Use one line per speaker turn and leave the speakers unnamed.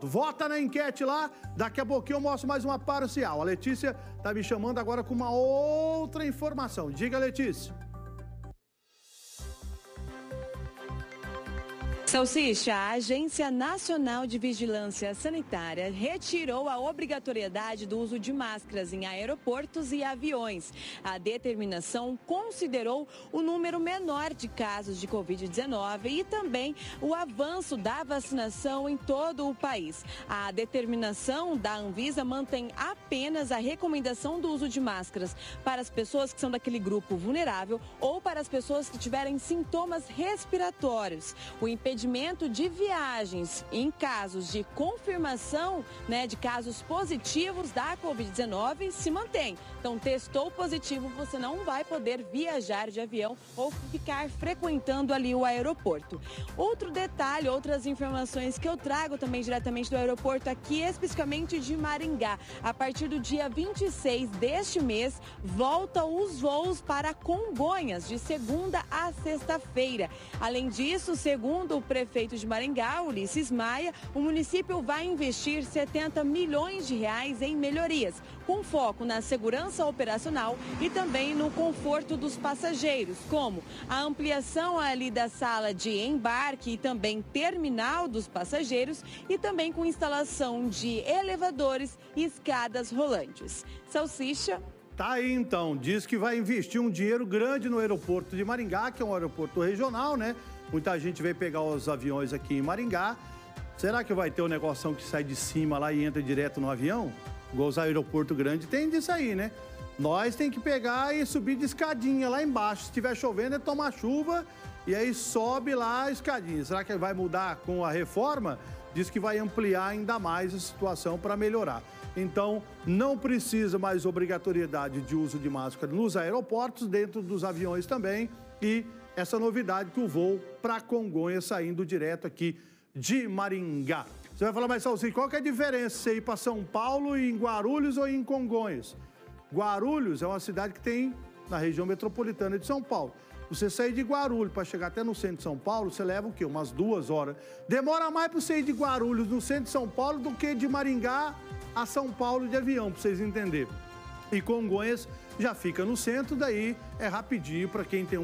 Vota na enquete lá, daqui a pouquinho eu mostro mais uma parcial. A Letícia tá me chamando agora com uma outra informação. Diga, Letícia.
Salsicha, a Agência Nacional de Vigilância Sanitária retirou a obrigatoriedade do uso de máscaras em aeroportos e aviões. A determinação considerou o número menor de casos de Covid-19 e também o avanço da vacinação em todo o país. A determinação da Anvisa mantém apenas a recomendação do uso de máscaras para as pessoas que são daquele grupo vulnerável ou para as pessoas que tiverem sintomas respiratórios. O impedimento impedimento de viagens em casos de confirmação né, de casos positivos da Covid-19 se mantém. Então, testou positivo, você não vai poder viajar de avião ou ficar frequentando ali o aeroporto. Outro detalhe, outras informações que eu trago também diretamente do aeroporto aqui, especificamente de Maringá. A partir do dia 26 deste mês, volta os voos para Congonhas, de segunda a sexta-feira. Além disso, segundo o prefeito de Maringá, Ulisses Maia, o município vai investir 70 milhões de reais em melhorias, com foco na segurança operacional e também no conforto dos passageiros, como a ampliação ali da sala de embarque e também terminal dos passageiros e também com instalação de elevadores e escadas rolantes. Salsicha,
Tá aí então, diz que vai investir um dinheiro grande no aeroporto de Maringá, que é um aeroporto regional, né? Muita gente veio pegar os aviões aqui em Maringá. Será que vai ter um negócio que sai de cima lá e entra direto no avião? Igual os aeroportos grandes tem disso aí, né? Nós tem que pegar e subir de escadinha lá embaixo. Se estiver chovendo, é tomar chuva e aí sobe lá a escadinha. Será que vai mudar com a reforma? Diz que vai ampliar ainda mais a situação para melhorar. Então, não precisa mais obrigatoriedade de uso de máscara nos aeroportos, dentro dos aviões também. E essa novidade que o voo para Congonhas saindo direto aqui de Maringá. Você vai falar, mas Salsi, qual que é a diferença você ir para São Paulo, em Guarulhos ou em Congonhas? Guarulhos é uma cidade que tem na região metropolitana de São Paulo. Você sair de Guarulhos para chegar até no centro de São Paulo, você leva o quê? Umas duas horas. Demora mais para você ir de Guarulhos no centro de São Paulo do que de Maringá a São Paulo de avião, para vocês entenderem. E Congonhas já fica no centro, daí é rapidinho para quem tem uma